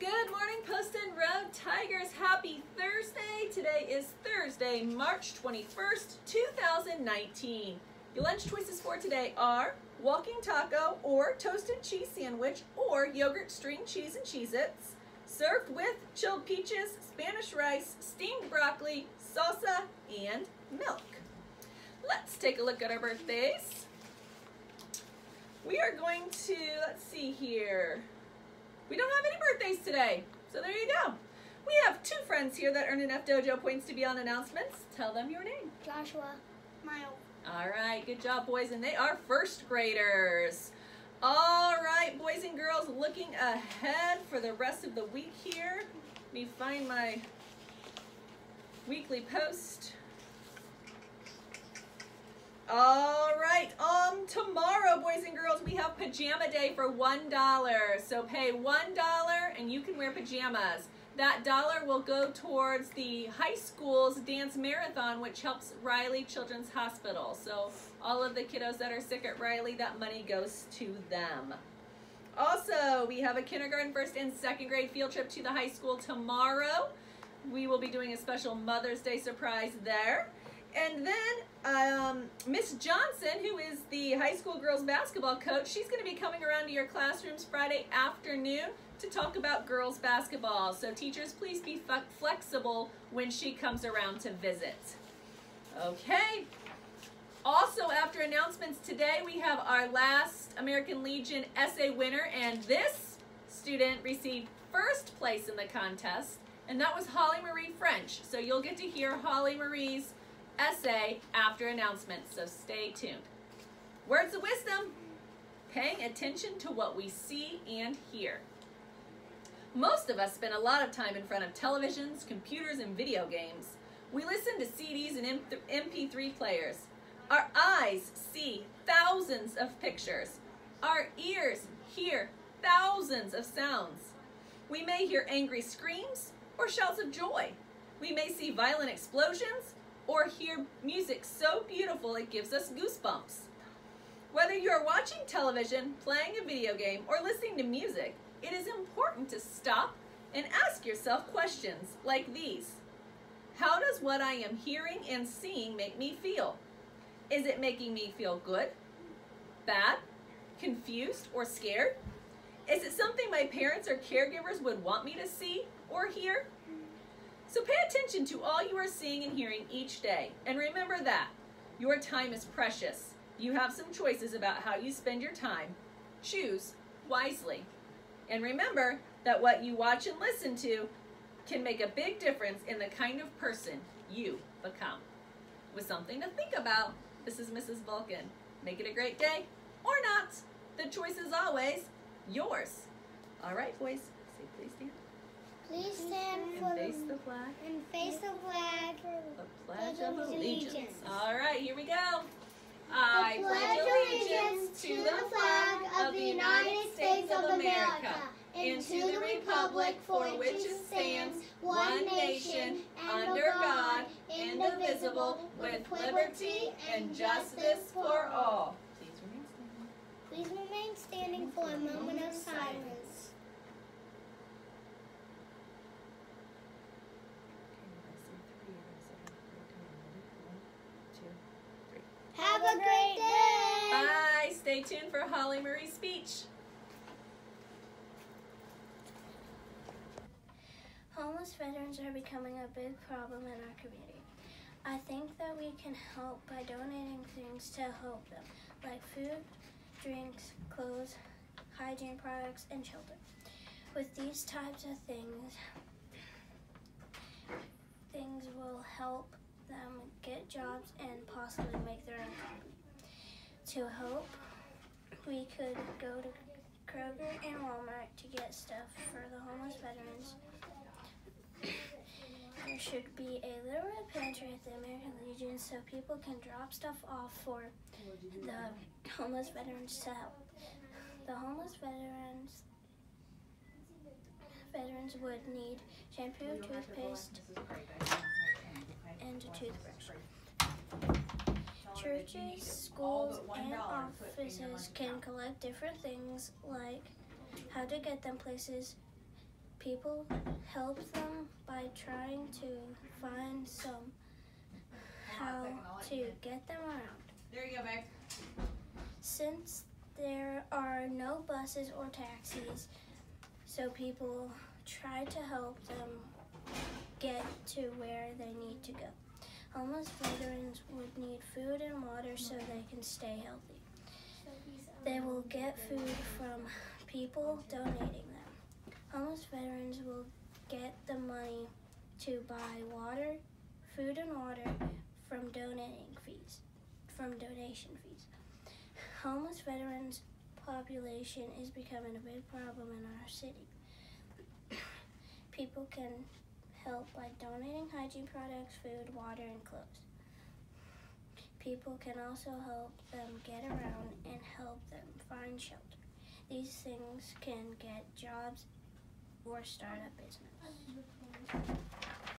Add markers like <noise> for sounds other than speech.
Good morning, Poston Road Tigers. Happy Thursday. Today is Thursday, March 21st, 2019. Your lunch choices for today are walking taco or toasted cheese sandwich or yogurt string cheese and Cheez-Its, served with chilled peaches, Spanish rice, steamed broccoli, salsa, and milk. Let's take a look at our birthdays. We are going to, let's see here. We don't have any birthdays today, so there you go. We have two friends here that earn enough dojo points to be on announcements. Tell them your name. Joshua, Miles. All right, good job, boys, and they are first graders. All right, boys and girls, looking ahead for the rest of the week here. Let me find my weekly post. All right, um, tomorrow, boys and girls, we have pajama day for $1. So pay $1 and you can wear pajamas. That dollar will go towards the high school's dance marathon, which helps Riley Children's Hospital. So all of the kiddos that are sick at Riley, that money goes to them. Also, we have a kindergarten, first, and second grade field trip to the high school tomorrow. We will be doing a special Mother's Day surprise there. And then um, Miss Johnson, who is the high school girls basketball coach, she's going to be coming around to your classrooms Friday afternoon to talk about girls basketball. So teachers, please be flexible when she comes around to visit. Okay. Also, after announcements today, we have our last American Legion essay winner, and this student received first place in the contest, and that was Holly Marie French. So you'll get to hear Holly Marie's essay after announcements, so stay tuned. Words of wisdom, paying attention to what we see and hear. Most of us spend a lot of time in front of televisions, computers, and video games. We listen to CDs and MP3 players. Our eyes see thousands of pictures. Our ears hear thousands of sounds. We may hear angry screams or shouts of joy. We may see violent explosions or hear music so beautiful it gives us goosebumps. Whether you are watching television, playing a video game, or listening to music, it is important to stop and ask yourself questions like these. How does what I am hearing and seeing make me feel? Is it making me feel good, bad, confused, or scared? Is it something my parents or caregivers would want me to see or hear? So pay attention to all you are seeing and hearing each day. And remember that your time is precious. You have some choices about how you spend your time. Choose wisely. And remember that what you watch and listen to can make a big difference in the kind of person you become. With something to think about, this is Mrs. Vulcan. Make it a great day or not. The choice is always yours. All right, boys, say please stand. Please stand and for face the, flag. and face the flag. The Pledge of Allegiance. Allegiance. All right, here we go. I pledge allegiance to the flag of the United States of America and to the republic for which it stands, one nation, under God, indivisible, with liberty and justice for all. Please remain standing. Please remain standing for a moment of silence. Have a great day. Bye. Stay tuned for Holly Marie's speech. Homeless veterans are becoming a big problem in our community. I think that we can help by donating things to help them, like food, drinks, clothes, hygiene products, and shelter. With these types of things, things will help them get jobs and possibly make their own. To help, we could go to Kroger and Walmart to get stuff for the homeless veterans. There should be a little red pantry at the American Legion so people can drop stuff off for the homeless veterans to help. The homeless veterans veterans would need shampoo, toothpaste, and a toothbrush. Churches, schools, and offices can collect different things like how to get them places people help them by trying to find some how to get them around. There you go, babe. Since there are no buses or taxis, so people try to help them get to where they need to go. Homeless veterans would need food and water so they can stay healthy. They will get food from people donating them. Homeless veterans will get the money to buy water, food and water from donating fees, from donation fees. Homeless veterans population is becoming a big problem in our city. <coughs> People can help by donating hygiene products, food, water, and clothes. People can also help them get around and help them find shelter. These things can get jobs or start a business.